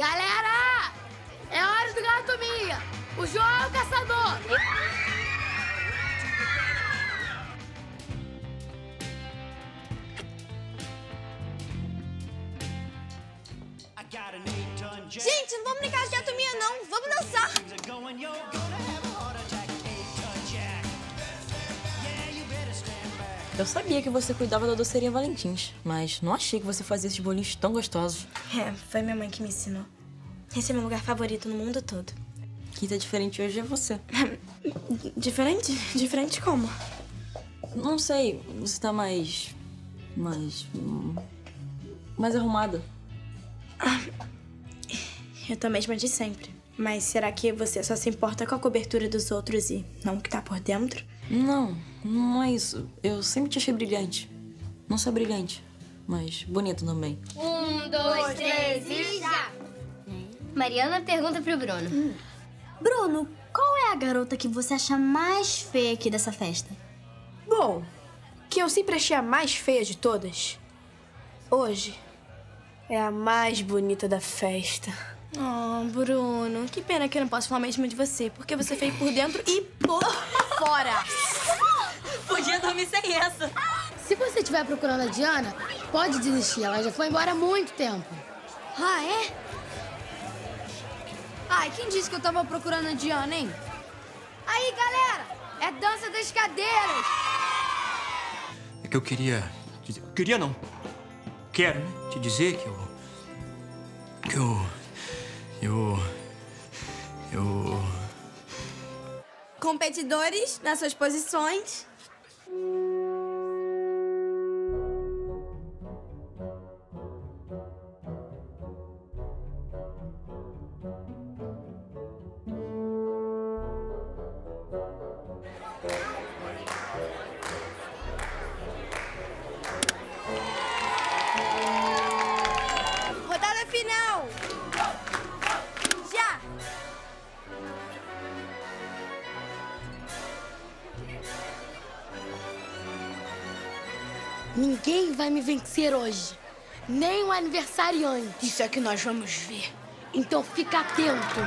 Galera! É hora do gato Mia! O João é o caçador! Gente, não vamos brincar de gato minha, não. Vamos dançar. Eu sabia que você cuidava da doceria Valentins, mas não achei que você fazia esses bolinhos tão gostosos. É, foi minha mãe que me ensinou. Esse é meu lugar favorito no mundo todo. Quem tá diferente hoje é você. Diferente? Diferente como? Não sei, você tá mais. mais. mais arrumada. Eu tô a mesma de sempre. Mas será que você só se importa com a cobertura dos outros e não o que tá por dentro? Não, não é isso. Eu sempre te achei brilhante. Não só brilhante, mas bonito também. Um, dois, três e já! Mariana pergunta pro Bruno. Bruno, qual é a garota que você acha mais feia aqui dessa festa? Bom, que eu sempre achei a mais feia de todas, hoje é a mais bonita da festa. Oh, Bruno, que pena que eu não posso falar mesmo de você, porque você é feio por dentro e por fora. Dormir sem essa. Se você estiver procurando a Diana, pode desistir. Ela já foi embora há muito tempo. Ah, é? Ai, quem disse que eu tava procurando a Diana, hein? Aí, galera, é dança das cadeiras. É que eu queria. dizer- Queria não. Quero, né? Te dizer que eu. Que eu. Eu. Eu. Competidores nas suas posições. Thank you. Ninguém vai me vencer hoje. Nem o aniversariante. Isso é que nós vamos ver. Então fica atento.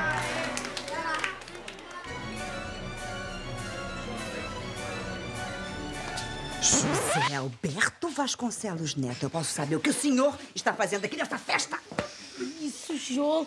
José Alberto Vasconcelos Neto, eu posso saber o que o senhor está fazendo aqui nessa festa? Isso, Jô.